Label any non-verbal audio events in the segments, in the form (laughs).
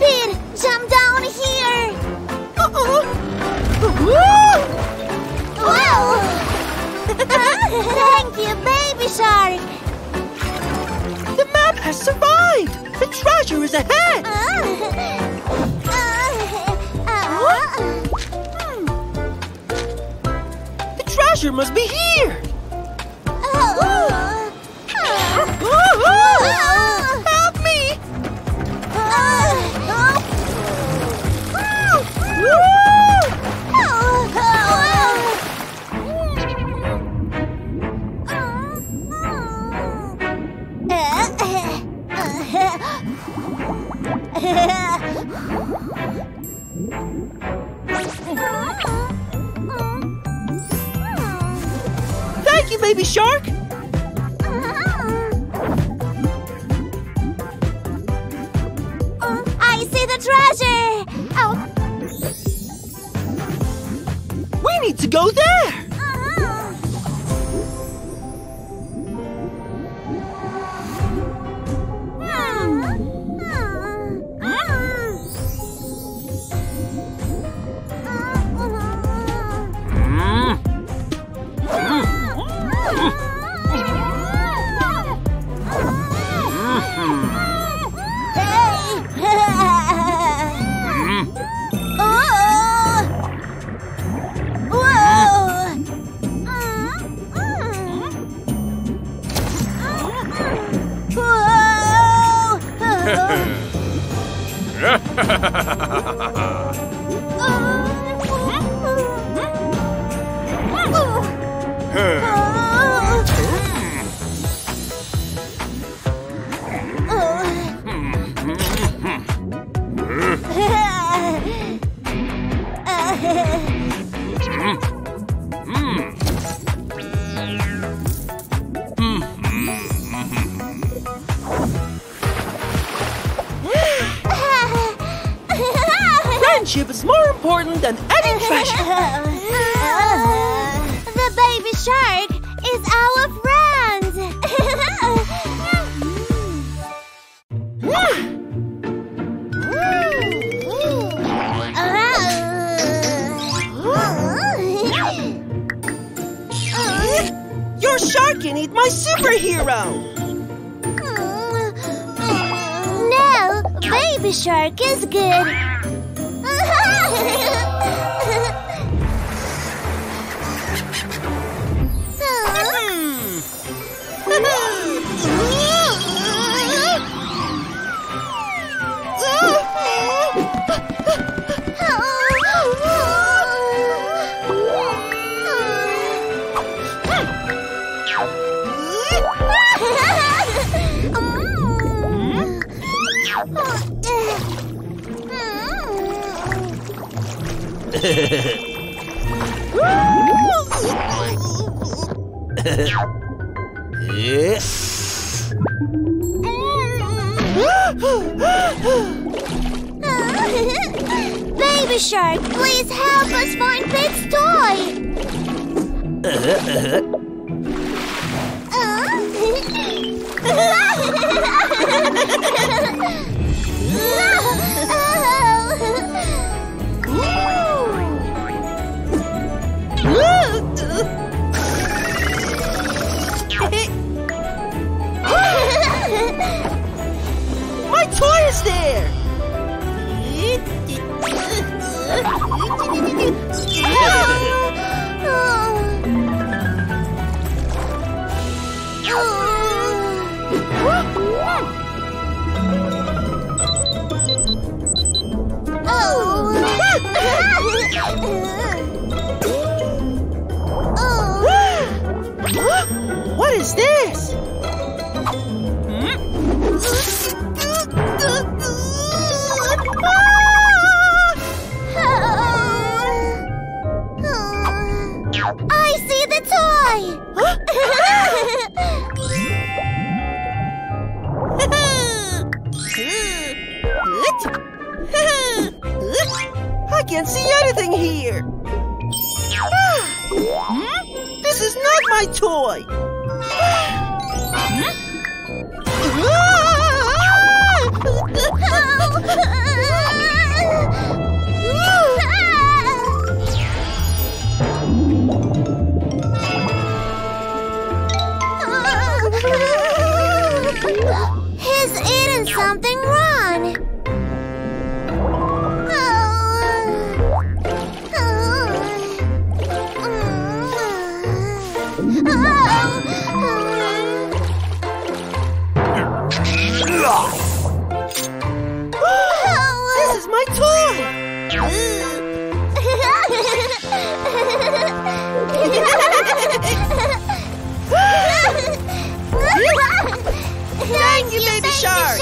Pit, jump down here! Wow! (laughs) Thank you, baby shark! The map has survived! The treasure is ahead! Uh, uh, uh, hmm. The treasure must be here! Thank you, baby shark! I see the treasure! Oh. We need to go there! Friendship is more important than any (laughs) treasure! Uh, the baby shark is our friend. Your shark can eat my superhero! no, baby shark is good. (laughs) Baby Shark, please help us find Pit's toy. My (laughs) (laughs) my toy. He's eating something wrong. You, baby shark.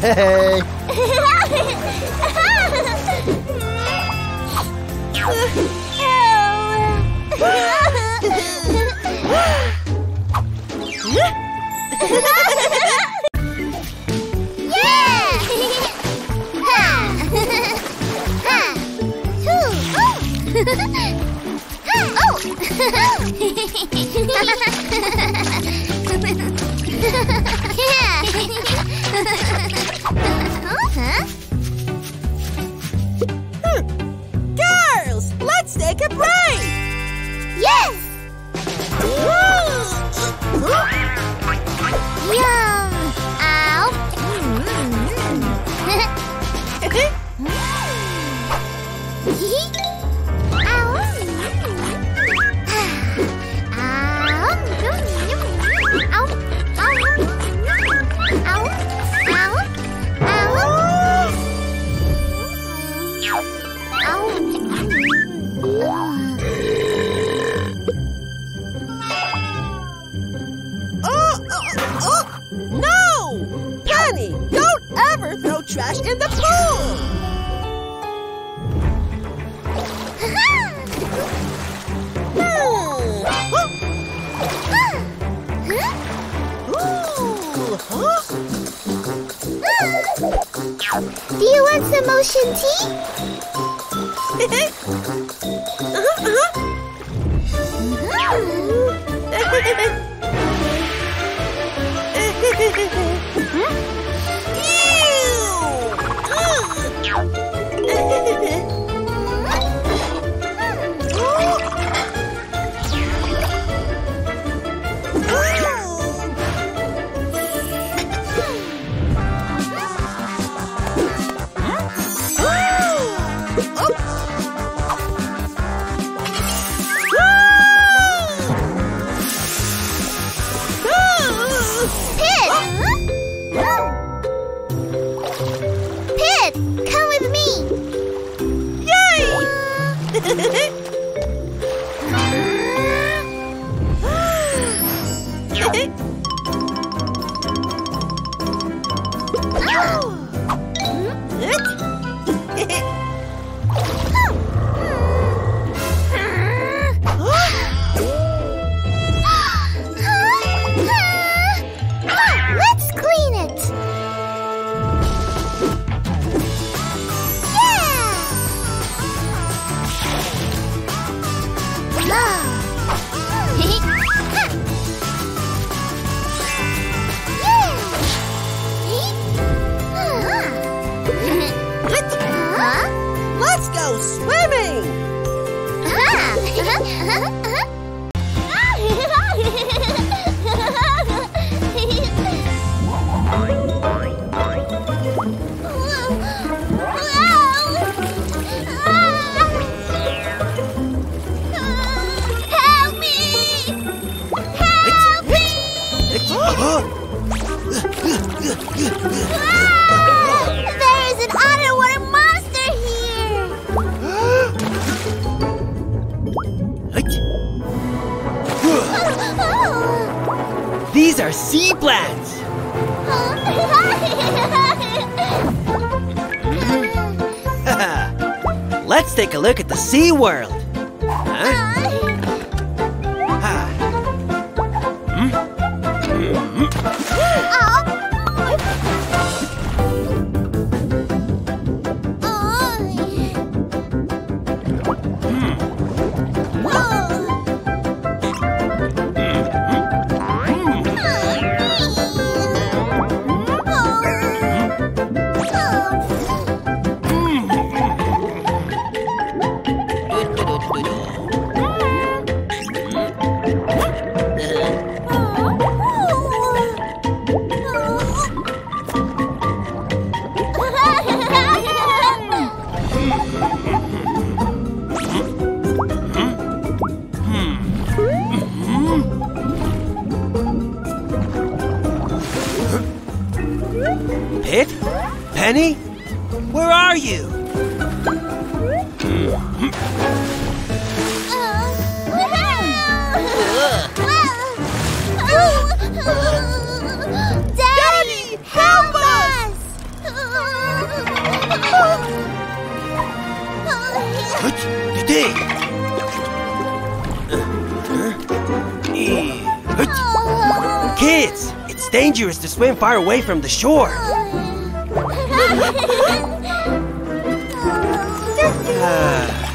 Hey. Huh? (laughs) Girls, let's take a break. Yes! Ow! Do you want some motion tea? Pit! (laughs) Mm-hmm. (laughs) Woo! Sea plants. (laughs) (laughs) Let's take a look at the Sea World. Penny? Where are you? Daddy, help us! Kids, it's dangerous to swim far away from the shore. 괜찮아괜찮아 괜.